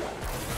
Let's go.